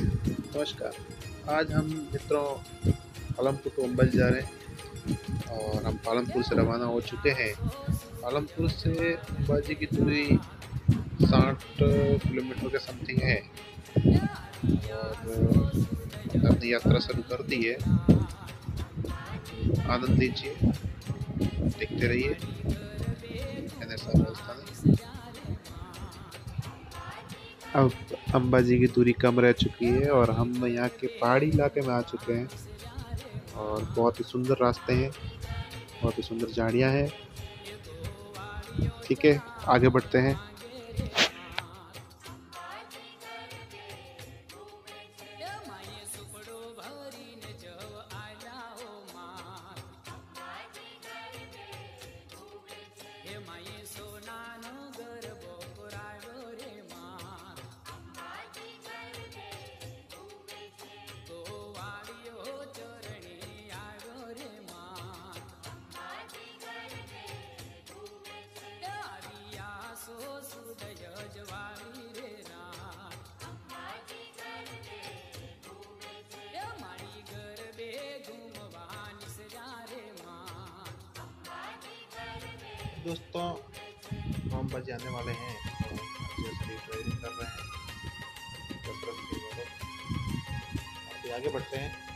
नमस्कार। आज हम मित्रों पालमपुर टू अम्बाजी जा रहे हैं और हम पालमपुर से रवाना हो चुके हैं। पालमपुर से अम्बाजी की दूरी साठ किलोमीटर के समथिंग है। और अपनी यात्रा शुरू कर दी है। आनंद लीजिए, देखते रहिए। राजस्थान अब अम्बा जी की दूरी कम रह चुकी है और हम यहाँ के पहाड़ी इलाके में आ चुके हैं। और बहुत ही सुंदर रास्ते हैं, बहुत ही सुंदर झाड़ियाँ हैं। ठीक है, आगे बढ़ते हैं। दोस्तों हम बजे जाने वाले हैं। ट्रेनिंग कर रहे हैं। आगे बढ़ते हैं।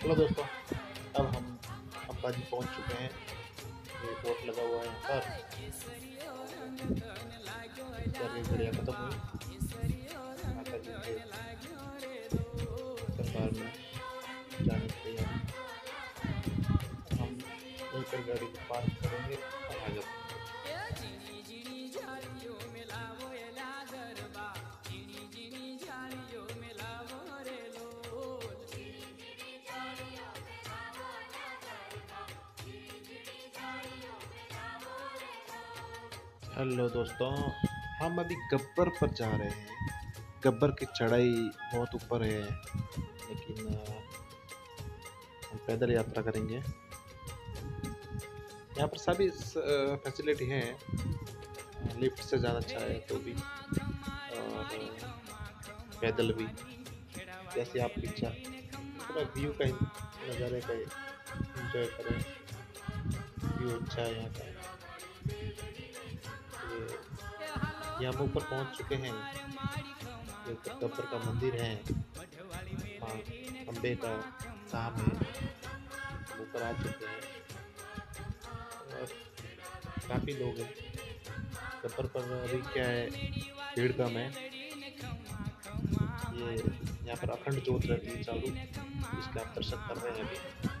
चलो दोस्तों, अब हम अब्बा जी पहुँच चुके हैं। बोट लगा हुआ है यहाँ पर। बढ़िया, खत्म हुई। दरबार में जाने के लिए हम गाड़ी पार्क करेंगे। और हेलो दोस्तों, हम अभी गब्बर पर जा रहे हैं। गब्बर की चढ़ाई बहुत ऊपर है, लेकिन हम पैदल यात्रा करेंगे। यहाँ पर सभी फैसिलिटी हैं। लिफ्ट से ज़्यादा अच्छा है तो भी, और पैदल भी, जैसे आपकी इच्छा। थोड़ा व्यू का नज़ारे का इंजॉय करें। व्यू अच्छा है यहाँ का। यहाँ ऊपर पहुँच चुके हैं। जो का मंदिर है। अम्बे का है। ऊपर आ चुके हैं। काफ़ी लोग हैं। गब्बर पर अभी क्या है? भीड़ कम है ये यहाँ पर अखंड ज्योत रहती है चालू। आप दर्शन कर रहे हैं अभी।